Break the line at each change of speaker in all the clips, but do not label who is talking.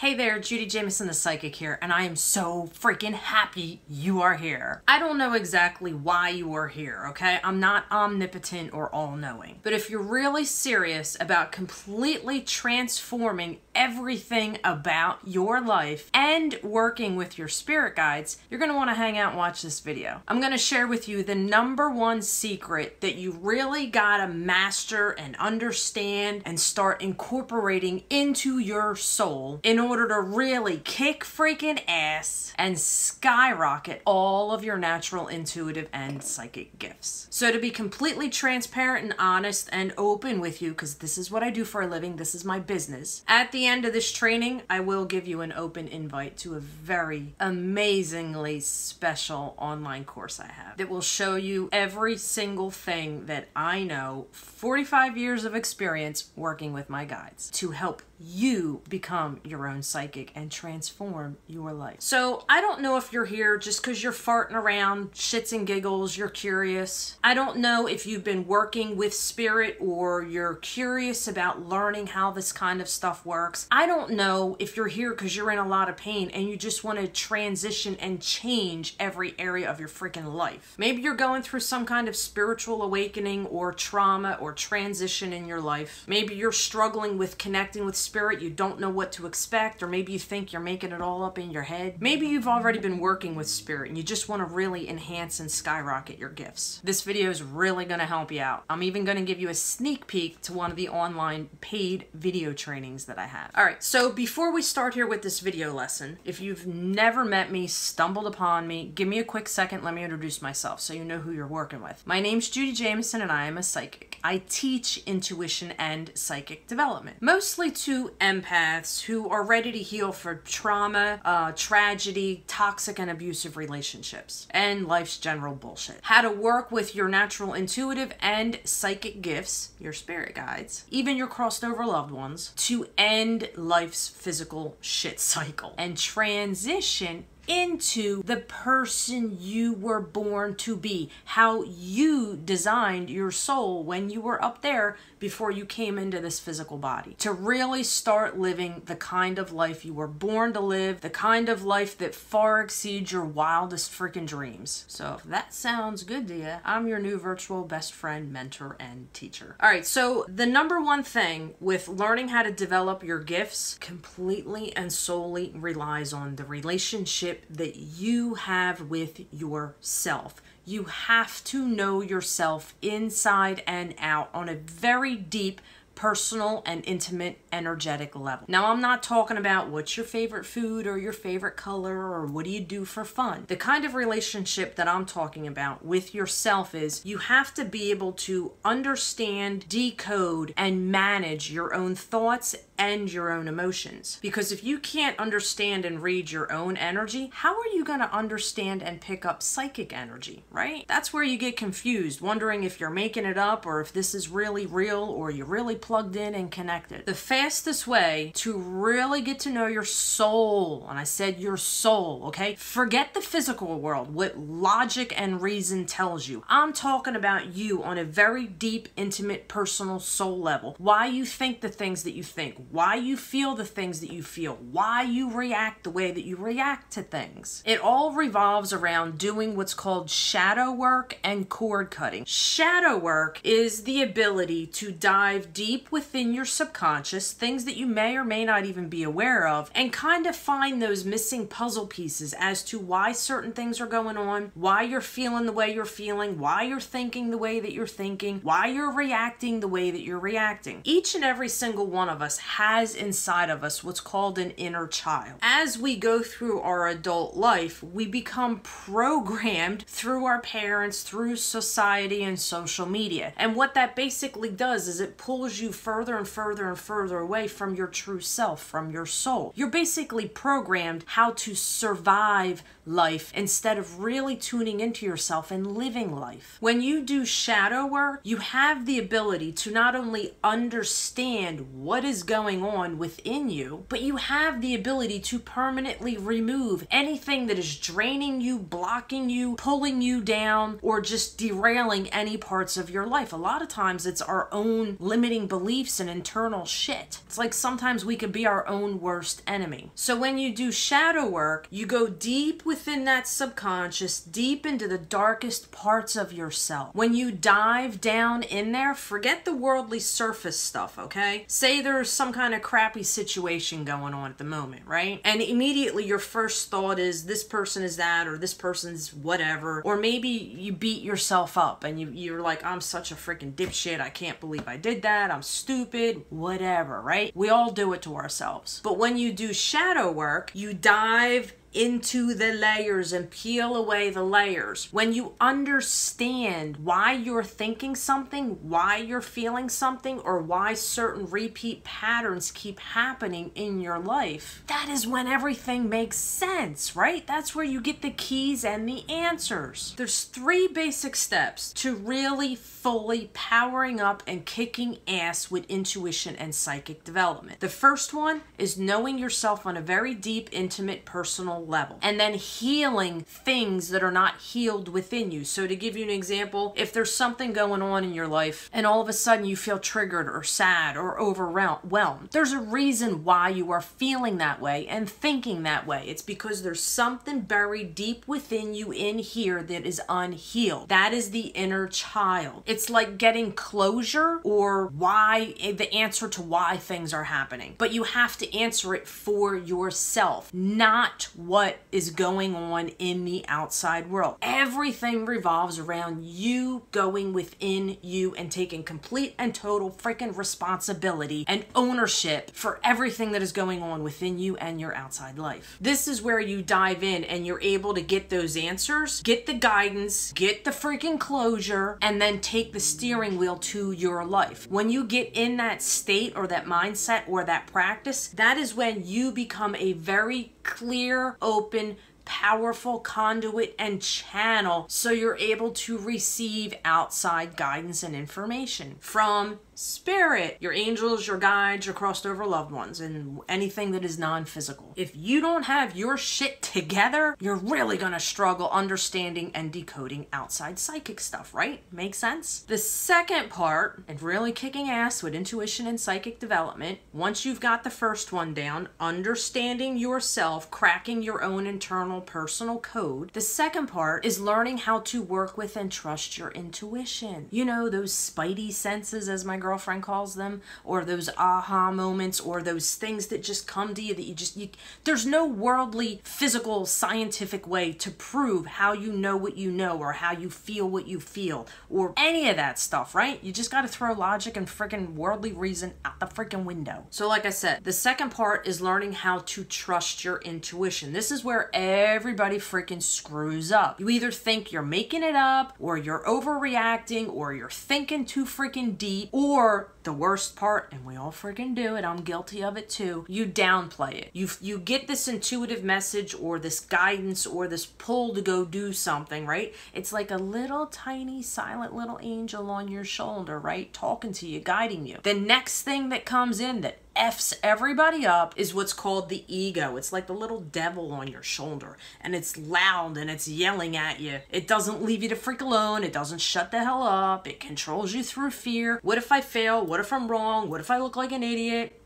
Hey there, Judi Jamieson the Psychic here, and I am so freaking happy you are here. I don't know exactly why you are here, okay? I'm not omnipotent or all knowing. But if you're really serious about completely transforming everything about your life and working with your spirit guides, you're gonna wanna hang out and watch this video. I'm gonna share with you the number one secret that you really gotta master and understand and start incorporating into your soul in order to really kick freaking ass and skyrocket all of your natural intuitive and psychic gifts. So to be completely transparent and honest and open with you, because this is what I do for a living, this is my business, at the end of this training, I will give you an open invite to a very amazingly special online course I have that will show you every single thing that I know, 45 years of experience working with my guides to help you become your own psychic and transform your life. So I don't know if you're here just because you're farting around, shits and giggles, you're curious. I don't know if you've been working with spirit or you're curious about learning how this kind of stuff works. I don't know if you're here because you're in a lot of pain and you just want to transition and change every area of your freaking life. Maybe you're going through some kind of spiritual awakening or trauma or transition in your life. Maybe you're struggling with connecting with spirit, you don't know what to expect, or maybe you think you're making it all up in your head. Maybe you've already been working with spirit and you just want to really enhance and skyrocket your gifts. This video is really going to help you out. I'm even going to give you a sneak peek to one of the online paid video trainings that I have. All right, so before we start here with this video lesson, if you've never met me, stumbled upon me, give me a quick second, let me introduce myself so you know who you're working with. My name's Judi Jamieson and I am a psychic. I teach intuition and psychic development, mostly to empaths who are ready to heal for trauma, uh, tragedy, toxic and abusive relationships, and life's general bullshit. How to work with your natural intuitive and psychic gifts, your spirit guides, even your crossed over loved ones, to end life's physical shit cycle and transition into the person you were born to be, how you designed your soul when you were up there before you came into this physical body. To really start living the kind of life you were born to live, the kind of life that far exceeds your wildest freaking dreams. So if that sounds good to you, I'm your new virtual best friend, mentor, and teacher. All right, so the number one thing with learning how to develop your gifts completely and solely relies on the relationship that you have with yourself. You have to know yourself inside and out on a very deep personal and intimate energetic level. Now, I'm not talking about what's your favorite food or your favorite color or what do you do for fun. The kind of relationship that I'm talking about with yourself is you have to be able to understand, decode, and manage your own thoughts and your own emotions. Because if you can't understand and read your own energy, how are you going to understand and pick up psychic energy, right? That's where you get confused, wondering if you're making it up or if this is really real or you're really plugged in and connected. The fastest way to really get to know your soul, and I said your soul, okay? Forget the physical world, what logic and reason tells you. I'm talking about you on a very deep, intimate, personal soul level. Why you think the things that you think, why you feel the things that you feel, why you react the way that you react to things. It all revolves around doing what's called shadow work and cord cutting. Shadow work is the ability to dive deep within your subconscious, things that you may or may not even be aware of, and kind of find those missing puzzle pieces as to why certain things are going on, why you're feeling the way you're feeling, why you're thinking the way that you're thinking, why you're reacting the way that you're reacting. Each and every single one of us has inside of us what's called an inner child. As we go through our adult life, we become programmed through our parents, through society, and social media. And what that basically does is it pulls you further and further and further away from your true self, from your soul. You're basically programmed how to survive life instead of really tuning into yourself and living life. When you do shadow work, you have the ability to not only understand what is going on within you, but you have the ability to permanently remove anything that is draining you, blocking you, pulling you down, or just derailing any parts of your life. A lot of times it's our own limiting beliefs and internal shit. It's like sometimes we could be our own worst enemy. So when you do shadow work, you go deep within that subconscious, deep into the darkest parts of yourself. When you dive down in there, forget the worldly surface stuff, okay? Say there's some kind of crappy situation going on at the moment, right? And immediately your first thought is this person is that or this person's whatever. Or maybe you beat yourself up and you, you're like, I'm such a freaking dipshit. I can't believe I did that. I'm stupid. Whatever, right? We all do it to ourselves. But when you do shadow work, you dive into the layers and peel away the layers. When you understand why you're thinking something, why you're feeling something, or why certain repeat patterns keep happening in your life, that is when everything makes sense, right? That's where you get the keys and the answers. There's three basic steps to really fully powering up and kicking ass with intuition and psychic development. The first one is knowing yourself on a very deep, intimate, personal level, and then healing things that are not healed within you. So, to give you an example, if there's something going on in your life and all of a sudden you feel triggered or sad or overwhelmed, there's a reason why you are feeling that way and thinking that way. It's because there's something buried deep within you in here that is unhealed. That is the inner child. It's like getting closure or why the answer to why things are happening. But you have to answer it for yourself, not what is going on in the outside world. Everything revolves around you going within you and taking complete and total freaking responsibility and ownership for everything that is going on within you and your outside life. This is where you dive in and you're able to get those answers, get the guidance, get the freaking closure, and then take the steering wheel to your life. When you get in that state or that mindset or that practice, that is when you become a very clear, open, powerful conduit and channel so you're able to receive outside guidance and information from spirit, your angels, your guides, your crossed over loved ones, and anything that is non physical. If you don't have your shit together, you're really gonna struggle understanding and decoding outside psychic stuff, right? Makes sense? The second part, and really kicking ass with intuition and psychic development, once you've got the first one down, understanding yourself, cracking your own internal personal code, the second part is learning how to work with and trust your intuition. You know, those spidey senses, as my girl girlfriend calls them, or those aha moments, or those things that just come to you that you just, you, there's no worldly, physical, scientific way to prove how you know what you know, or how you feel what you feel, or any of that stuff, right? You just got to throw logic and freaking worldly reason out the freaking window. So, like I said, the second part is learning how to trust your intuition. This is where everybody freaking screws up. You either think you're making it up, or you're overreacting, or you're thinking too freaking deep, or or the worst part, and we all freaking do it, I'm guilty of it too, you downplay it. You, you get this intuitive message or this guidance or this pull to go do something, right? It's like a little tiny silent little angel on your shoulder, right? Talking to you, guiding you. The next thing that comes in that F's everybody up is what's called the ego. It's like the little devil on your shoulder, and it's loud and it's yelling at you. It doesn't leave you to freak alone. It doesn't shut the hell up. It controls you through fear. What if I fail? What if I'm wrong? What if I look like an idiot?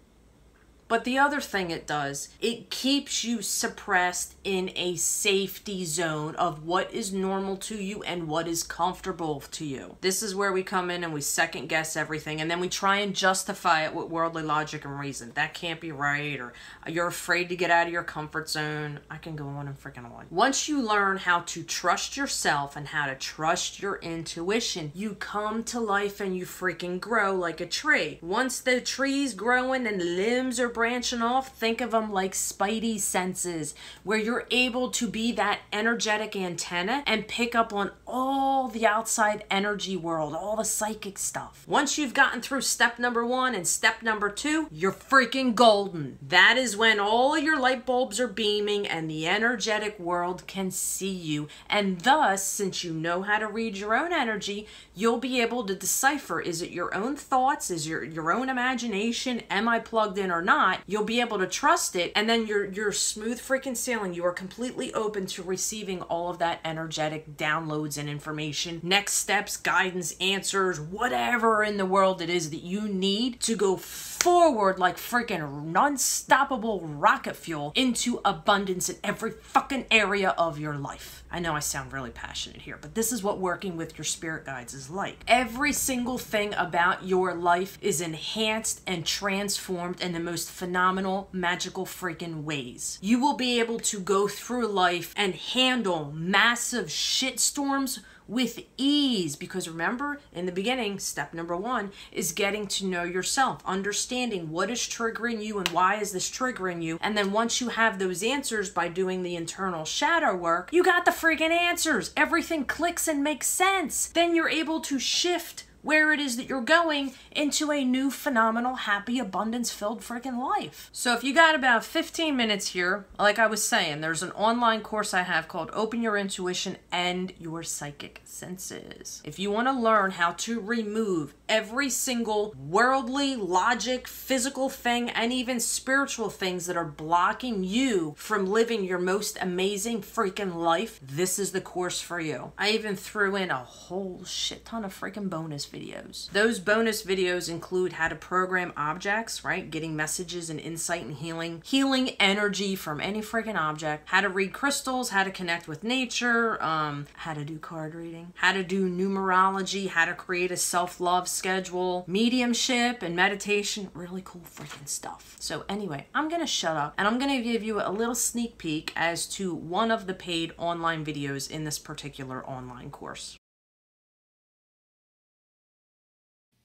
But the other thing it does, it keeps you suppressed in a safety zone of what is normal to you and what is comfortable to you. This is where we come in and we second guess everything and then we try and justify it with worldly logic and reason. That can't be right or you're afraid to get out of your comfort zone. I can go on and freaking on. Once you learn how to trust yourself and how to trust your intuition, you come to life and you freaking grow like a tree. Once the tree's growing and limbs are branching off, think of them like spidey senses, where you're able to be that energetic antenna and pick up on all the outside energy world, all the psychic stuff. Once you've gotten through step number one and step number two, you're freaking golden. That is when all your light bulbs are beaming and the energetic world can see you. And thus, since you know how to read your own energy, you'll be able to decipher is it your own thoughts, is your, your own imagination, am I plugged in or not? Not, you'll be able to trust it and then you're you're smooth freaking sailing. You are completely open to receiving all of that energetic downloads and information, next steps, guidance, answers, whatever in the world it is that you need to go forward like freaking unstoppable rocket fuel into abundance in every fucking area of your life. I know I sound really passionate here, but this is what working with your spirit guides is like. Every single thing about your life is enhanced and transformed in the most phenomenal, magical freaking ways. You will be able to go through life and handle massive shitstorms with ease because remember in the beginning step number one is getting to know yourself understanding what is triggering you and why is this triggering you. And then once you have those answers by doing the internal shadow work you got the freaking answers. Everything clicks and makes sense. Then you're able to shift where it is that you're going into a new phenomenal, happy, abundance filled freaking life. So, if you got about 15 minutes here, like I was saying, there's an online course I have called Open Your Intuition and Your Psychic Senses. If you want to learn how to remove every single worldly, logic, physical thing, and even spiritual things that are blocking you from living your most amazing freaking life, this is the course for you. I even threw in a whole shit ton of freaking bonus videos. Those bonus videos include how to program objects, right? Getting messages and insight and healing, healing energy from any freaking object, how to read crystals, how to connect with nature, um, how to do card reading, how to do numerology, how to create a self-love schedule, mediumship and meditation, really cool freaking stuff. So anyway, I'm gonna shut up and I'm gonna give you a little sneak peek as to one of the paid online videos in this particular online course.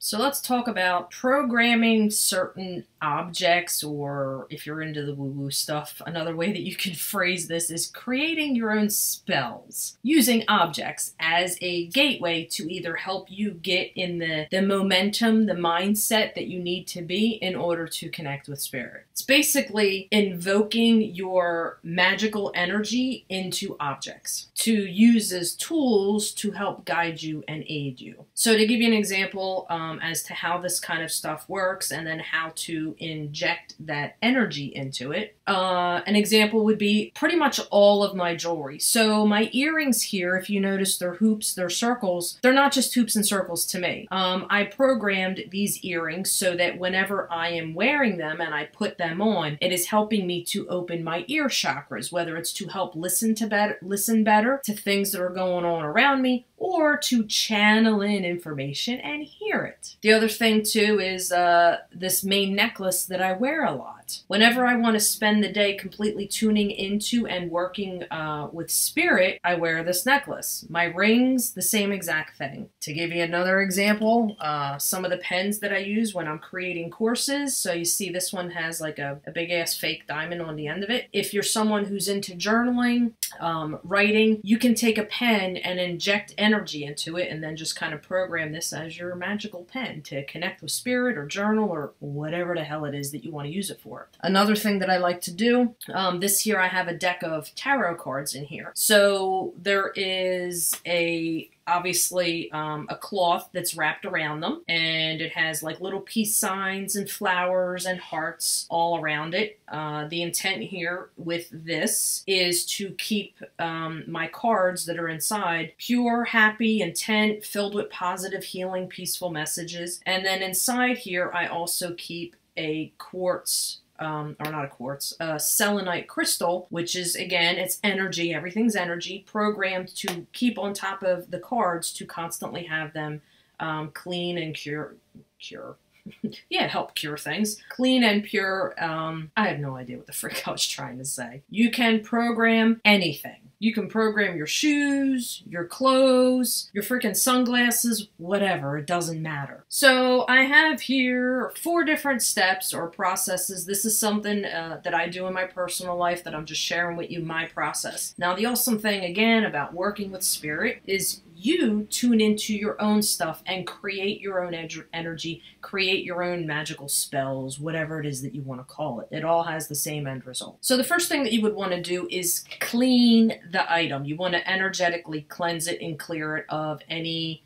So let's talk about programming certain objects, or if you're into the woo woo stuff, another way that you can phrase this is creating your own spells using objects as a gateway to either help you get in the, the momentum, the mindset that you need to be in order to connect with spirit. It's basically invoking your magical energy into objects to use as tools to help guide you and aid you. So, to give you an example, um, as to how this kind of stuff works and then how to inject that energy into it. Uh, an example would be pretty much all of my jewelry. So my earrings here, if you notice they're hoops, they're circles, they're not just hoops and circles to me. Um, I programmed these earrings so that whenever I am wearing them and I put them on, it is helping me to open my ear chakras, whether it's to help listen to better, listen better to things that are going on around me, or to channel in information and hear it. The other thing too is uh, this main necklace that I wear a lot. Whenever I want to spend the day completely tuning into and working uh, with spirit, I wear this necklace. My rings, the same exact thing. To give you another example, uh, some of the pens that I use when I'm creating courses. So you see this one has like a, a big ass fake diamond on the end of it. If you're someone who's into journaling, um, writing, you can take a pen and inject energy into it and then just kind of program this as your magical pen to connect with spirit or journal or whatever the hell it is that you want to use it for. Another thing that I like to do, um, this year I have a deck of tarot cards in here. So there is a obviously um, a cloth that's wrapped around them and it has like little peace signs and flowers and hearts all around it. Uh, the intent here with this is to keep um, my cards that are inside pure, happy, intent, filled with positive, healing, peaceful messages. And then inside here, I also keep a quartz um, or not a quartz, a selenite crystal, which is again, it's energy, everything's energy, programmed to keep on top of the cards to constantly have them um, clean and cure, cure. yeah, help cure things. Clean and pure. Um, I have no idea what the frick I was trying to say. You can program anything. You can program your shoes, your clothes, your freaking sunglasses, whatever, it doesn't matter. So I have here four different steps or processes. This is something uh, that I do in my personal life that I'm just sharing with you my process. Now the awesome thing again about working with spirit is you tune into your own stuff and create your own energy, create your own magical spells, whatever it is that you want to call it. It all has the same end result. So the first thing that you would want to do is clean the item. You want to energetically cleanse it and clear it of any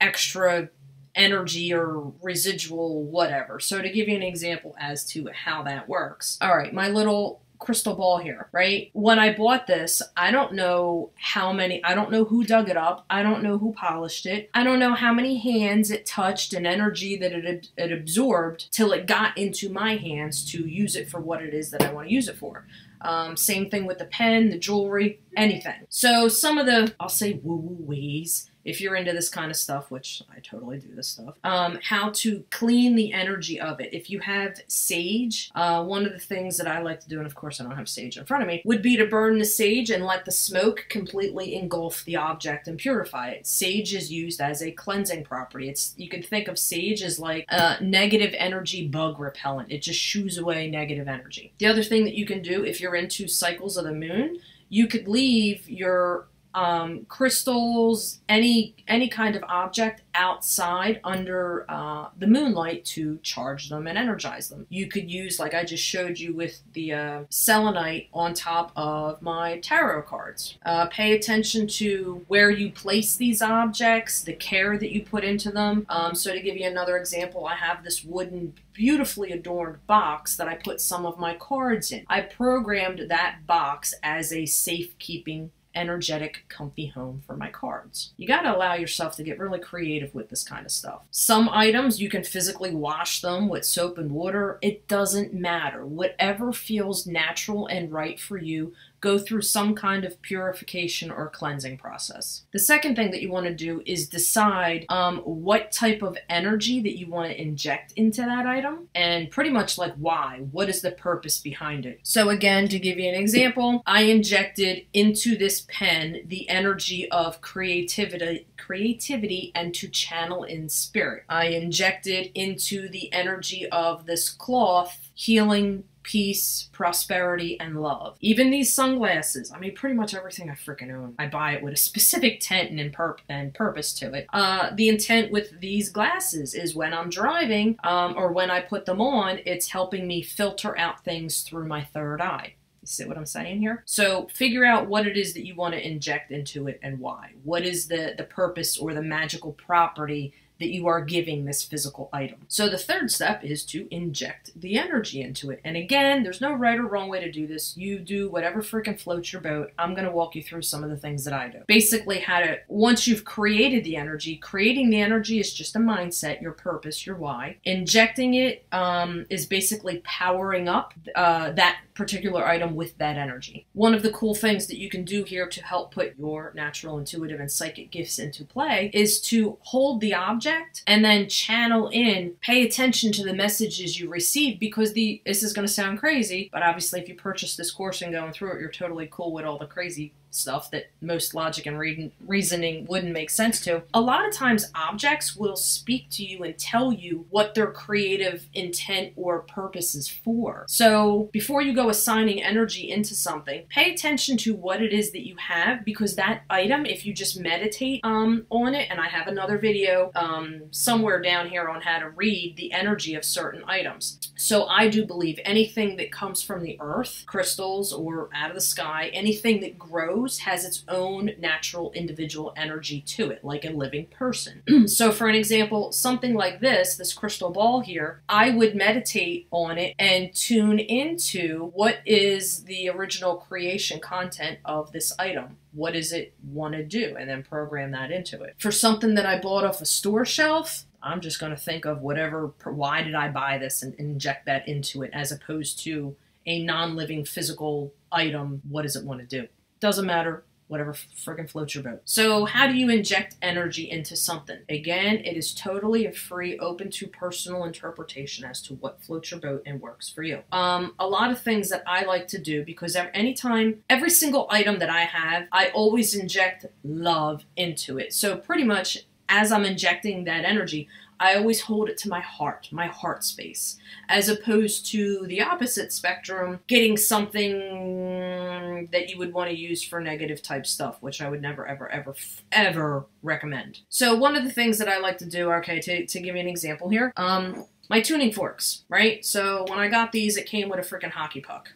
extra energy or residual whatever. So to give you an example as to how that works. All right, my little crystal ball here, right? When I bought this, I don't know how many, I don't know who dug it up. I don't know who polished it. I don't know how many hands it touched and energy that it, it absorbed till it got into my hands to use it for what it is that I want to use it for. Um, same thing with the pen, the jewelry, anything. So some of the, I'll say woo-woo ways if you're into this kind of stuff, which I totally do this stuff, um, how to clean the energy of it. If you have sage, uh, one of the things that I like to do, and of course I don't have sage in front of me, would be to burn the sage and let the smoke completely engulf the object and purify it. Sage is used as a cleansing property. It's You can think of sage as like a negative energy bug repellent. It just shoos away negative energy. The other thing that you can do if you're into cycles of the moon, you could leave your um, crystals, any any kind of object outside under uh, the moonlight to charge them and energize them. You could use, like I just showed you with the uh, selenite on top of my tarot cards. Uh, pay attention to where you place these objects, the care that you put into them. Um, so to give you another example, I have this wooden beautifully adorned box that I put some of my cards in. I programmed that box as a safekeeping energetic, comfy home for my cards. You got to allow yourself to get really creative with this kind of stuff. Some items you can physically wash them with soap and water. It doesn't matter. Whatever feels natural and right for you, go through some kind of purification or cleansing process. The second thing that you want to do is decide um, what type of energy that you want to inject into that item and pretty much like why. What is the purpose behind it? So again, to give you an example, I injected into this pen the energy of creativity creativity and to channel in spirit. I injected into the energy of this cloth healing peace, prosperity, and love. Even these sunglasses, I mean, pretty much everything I freaking own, I buy it with a specific intent and, pur- and purpose to it. Uh, the intent with these glasses is when I'm driving um, or when I put them on, it's helping me filter out things through my third eye. You see what I'm saying here? So figure out what it is that you want to inject into it and why. What is the, the purpose or the magical property that you are giving this physical item. So the third step is to inject the energy into it. And again, there's no right or wrong way to do this. You do whatever freaking floats your boat. I'm going to walk you through some of the things that I do. Basically, how to, once you've created the energy, creating the energy is just a mindset, your purpose, your why. Injecting it um, is basically powering up uh, that particular item with that energy. One of the cool things that you can do here to help put your natural, intuitive, and psychic gifts into play is to hold the object and then channel in, pay attention to the messages you receive because the this is going to sound crazy, but obviously if you purchase this course and going through it, you're totally cool with all the crazy stuff that most logic and re- reasoning wouldn't make sense to. A lot of times, objects will speak to you and tell you what their creative intent or purpose is for. So, before you go assigning energy into something, pay attention to what it is that you have because that item, if you just meditate um, on it, and I have another video um, somewhere down here on how to read the energy of certain items. So, I do believe anything that comes from the earth, crystals, or out of the sky, anything that grows has its own natural individual energy to it, like a living person. so, for an example, something like this, this crystal ball here, I would meditate on it and tune into what is the original creation content of this item. What does it want to do? And then program that into it. For something that i bought off a store shelf i'm just going to think of whatever why did i buy this and inject that into it as opposed to a non-living physical item what does it want to do doesn't matter. Whatever friggin' floats your boat. So, how do you inject energy into something? Again, it is totally a free, open to personal interpretation as to what floats your boat and works for you. Um, a lot of things that I like to do because anytime, every single item that I have, I always inject love into it. So, pretty much as I'm injecting that energy, I always hold it to my heart, my heart space, as opposed to the opposite spectrum, getting something that you would want to use for negative type stuff, which I would never, ever, ever, ever recommend. So one of the things that I like to do, okay, to, to give you an example here, um, my tuning forks, right? So when I got these, it came with a freaking hockey puck.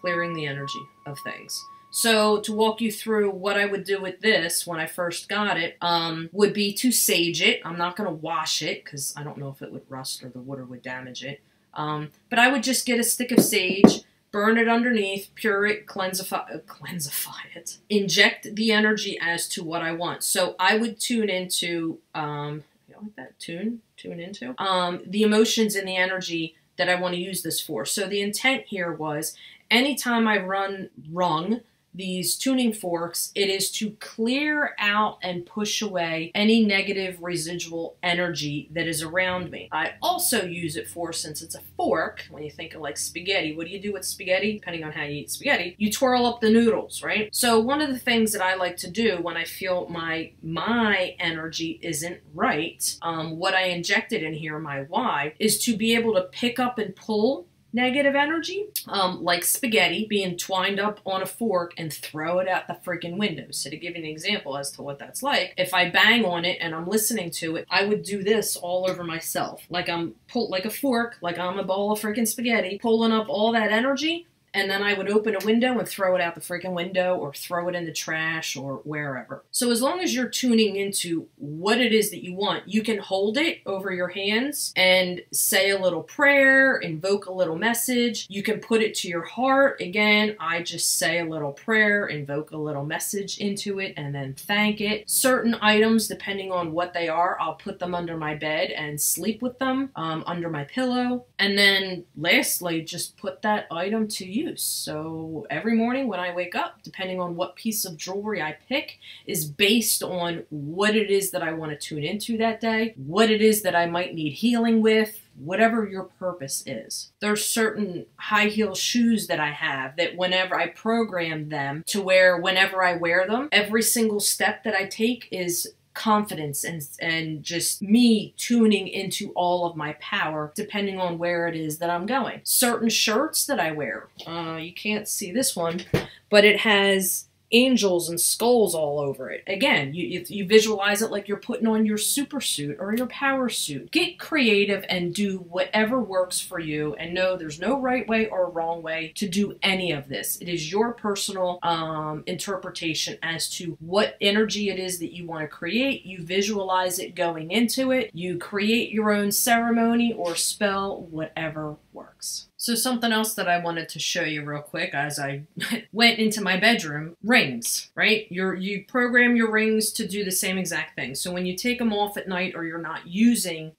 Clearing the energy of things. So to walk you through what I would do with this when I first got it, um, would be to sage it. I'm not going to wash it because I don't know if it would rust or the water would damage it. Um, but I would just get a stick of sage, burn it underneath, pure it, cleansify, uh, cleansify it, inject the energy as to what I want. So I would tune into, um, you know, like that, tune, tune into, um, the emotions and the energy that I want to use this for. So the intent here was anytime I run rung, these tuning forks, it is to clear out and push away any negative residual energy that is around me. I also use it for, since it's a fork, when you think of like spaghetti, what do you do with spaghetti? Depending on how you eat spaghetti, you twirl up the noodles, right? So one of the things that I like to do when I feel my my energy isn't right, um, what I injected in here, my why, is to be able to pick up and pull negative energy, um, like spaghetti being twined up on a fork and throw it out the freaking window. So to give you an example as to what that's like, if I bang on it and I'm listening to it, I would do this all over myself, like I'm pull like a fork, like I'm a ball of freaking spaghetti, pulling up all that energy and then I would open a window and throw it out the freaking window or throw it in the trash or wherever. So as long as you're tuning into what it is that you want, you can hold it over your hands and say a little prayer, invoke a little message. You can put it to your heart. Again, I just say a little prayer, invoke a little message into it, and then thank it. Certain items, depending on what they are, I'll put them under my bed and sleep with them um, under my pillow. And then lastly, just put that item to use use. So every morning when I wake up, depending on what piece of jewelry I pick, is based on what it is that I want to tune into that day, what it is that I might need healing with, whatever your purpose is. There's certain high heel shoes that I have that whenever I program them to where whenever I wear them, every single step that I take is confidence and and just me tuning into all of my power depending on where it is that I'm going. Certain shirts that I wear, uh, you can't see this one, but it has angels and skulls all over it. Again, you, you visualize it like you're putting on your super suit or your power suit. Get creative and do whatever works for you and know there's no right way or wrong way to do any of this. It is your personal um, interpretation as to what energy it is that you want to create. You visualize it going into it. You create your own ceremony or spell, whatever works. So something else that I wanted to show you real quick as I went into my bedroom, rings, right? you you program your rings to do the same exact thing. So when you take them off at night or you're not using,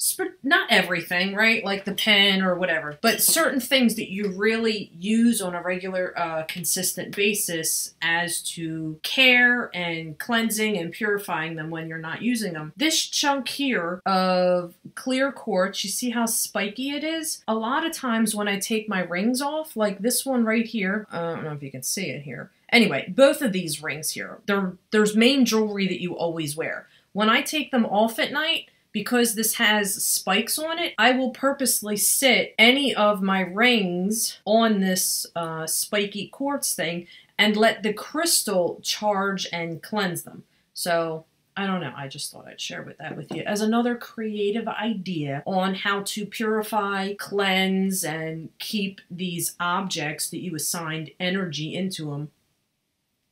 not everything, right? Like the pen or whatever, but certain things that you really use on a regular, uh, consistent basis as to care and cleansing and purifying them when you're not using them. This chunk here of clear quartz, you see how spiky it is? A lot of times when I take take my rings off, like this one right here. I don't know if you can see it here. Anyway, both of these rings here, there's main jewelry that you always wear. When I take them off at night, because this has spikes on it, I will purposely sit any of my rings on this uh, spiky quartz thing and let the crystal charge and cleanse them. So I don't know. I just thought I'd share with that with you as another creative idea on how to purify, cleanse, and keep these objects that you assigned energy into them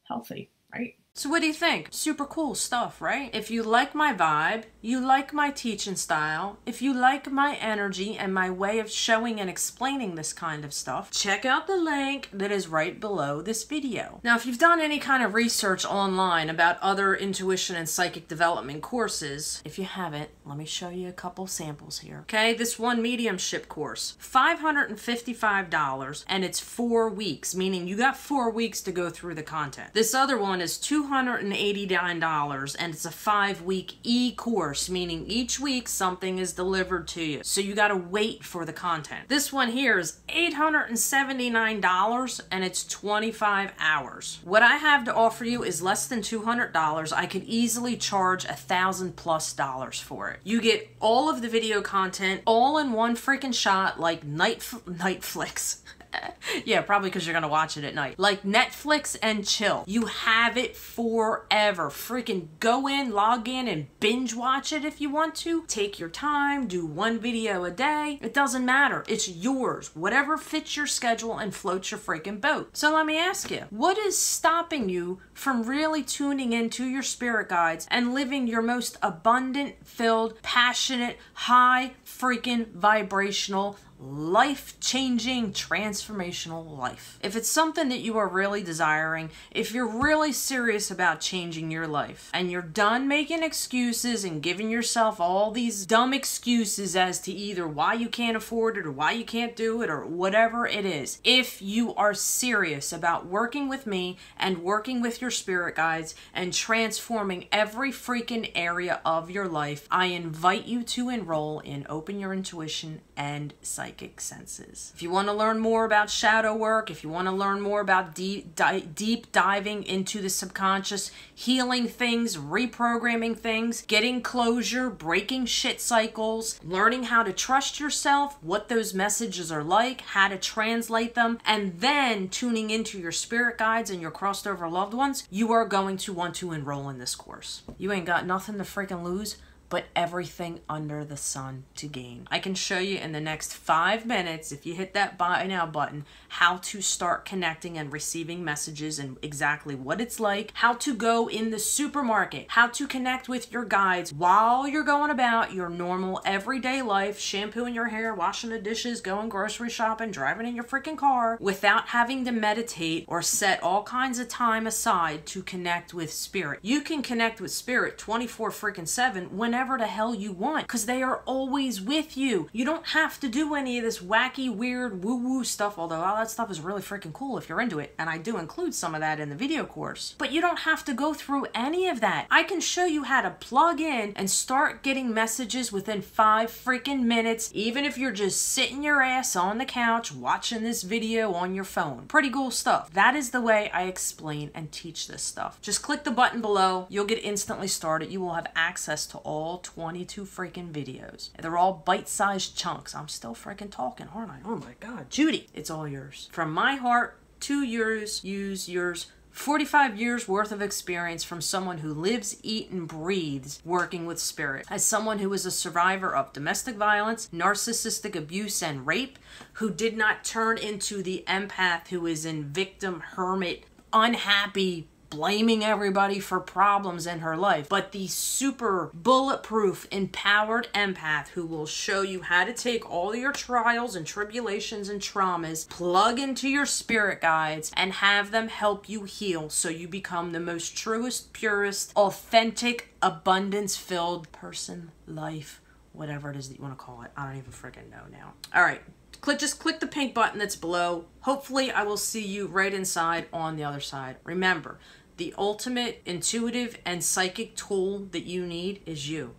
healthy, right? So what do you think? Super cool stuff, right? If you like my vibe, you like my teaching style, if you like my energy and my way of showing and explaining this kind of stuff, check out the link that is right below this video. Now, if you've done any kind of research online about other intuition and psychic development courses, if you haven't, let me show you a couple samples here. Okay, this one mediumship course, $555 and it's four weeks, meaning you got four weeks to go through the content. This other one is two $289 and it's a five week e course, meaning each week something is delivered to you. So you got to wait for the content. This one here is $879 and it's 25 hours. What I have to offer you is less than $200. I could easily charge a thousand plus dollars for it. You get all of the video content all in one freaking shot like night Netflix yeah, probably because you're gonna watch it at night. Like Netflix and chill. You have it forever. Freaking go in, log in, and binge watch it if you want to. Take your time, do one video a day. It doesn't matter. It's yours. Whatever fits your schedule and floats your freaking boat. So let me ask you, what is stopping you from really tuning into your spirit guides and living your most abundant, filled, passionate, high freaking vibrational life changing, transformational life. If it's something that you are really desiring, if you're really serious about changing your life, and you're done making excuses and giving yourself all these dumb excuses as to either why you can't afford it or why you can't do it or whatever it is, if you are serious about working with me and working with your spirit guides and transforming every freaking area of your life, I invite you to enroll in Open Your Intuition and psychic senses. If you want to learn more about shadow work, if you want to learn more about deep, di- deep diving into the subconscious, healing things, reprogramming things, getting closure, breaking shit cycles, learning how to trust yourself, what those messages are like, how to translate them, and then tuning into your spirit guides and your crossed over loved ones, you are going to want to enroll in this course. You ain't got nothing to freaking lose but everything under the sun to gain. I can show you in the next five minutes, if you hit that buy now button, how to start connecting and receiving messages and exactly what it's like, how to go in the supermarket, how to connect with your guides while you're going about your normal everyday life, shampooing your hair, washing the dishes, going grocery shopping, driving in your freaking car, without having to meditate or set all kinds of time aside to connect with spirit. You can connect with spirit 24 freaking 7 whenever whatever the hell you want because they are always with you. You don't have to do any of this wacky, weird, woo woo stuff, although all that stuff is really freaking cool if you're into it. And I do include some of that in the video course. But you don't have to go through any of that. I can show you how to plug in and start getting messages within five freaking minutes, even if you're just sitting your ass on the couch watching this video on your phone. Pretty cool stuff. That is the way I explain and teach this stuff. Just click the button below. You'll get instantly started. You will have access to all all 22 freaking videos. They're all bite-sized chunks. I'm still freaking talking, aren't I? Oh my God. Judi, it's all yours. From my heart to yours, use yours 45 years worth of experience from someone who lives, eats, and breathes working with spirit. As someone who was a survivor of domestic violence, narcissistic abuse, and rape, who did not turn into the empath who is in victim, hermit, unhappy blaming everybody for problems in her life, but the super bulletproof, empowered empath who will show you how to take all your trials and tribulations and traumas, plug into your spirit guides, and have them help you heal so you become the most truest, purest, authentic, abundance filled person, life, whatever it is that you want to call it. I don't even freaking know now. All right, click just click the pink button that's below hopefully i will see you right inside on the other side remember the ultimate intuitive and psychic tool that you need is you.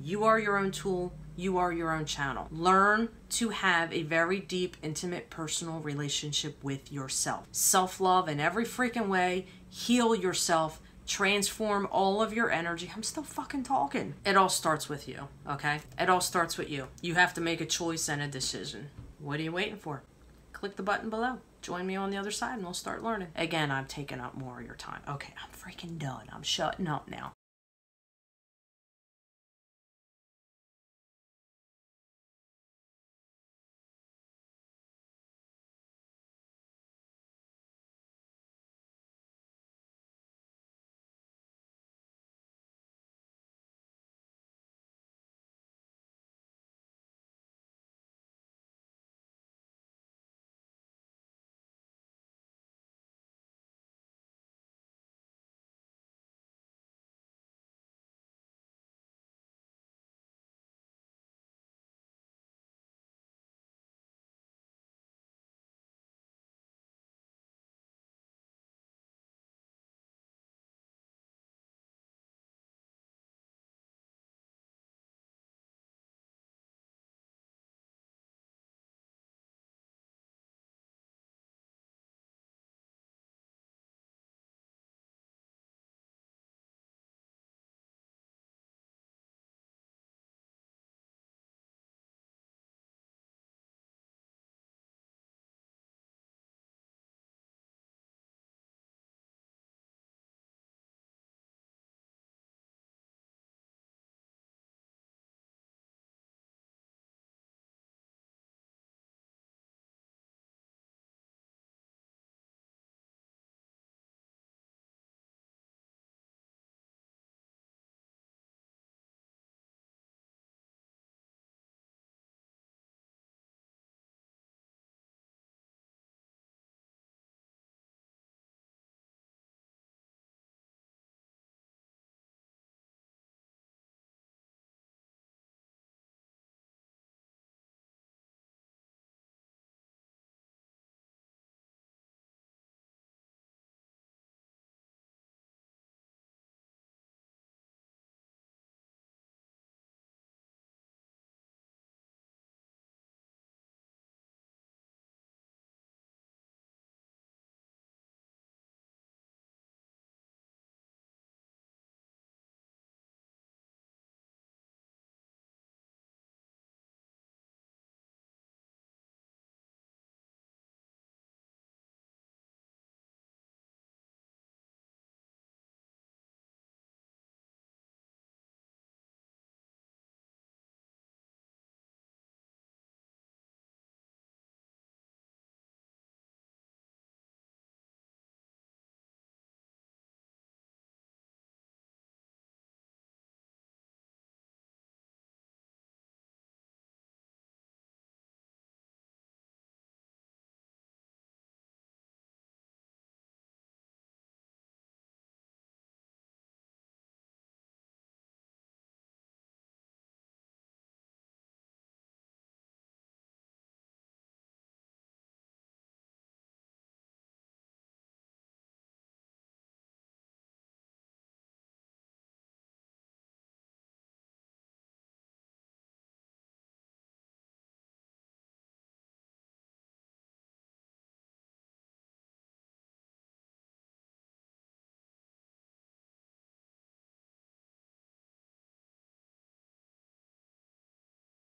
You are your own tool. You are your own channel. Learn to have a very deep, intimate, personal relationship with yourself. Self love in every freaking way. Heal yourself. Transform all of your energy. I'm still fucking talking. It all starts with you, okay? It all starts with you. You have to make a choice and a decision. What are you waiting for? Click the button below join me on the other side and we'll start learning. Again, I'm taking up more of your time. Okay, I'm freaking done. I'm shutting up now.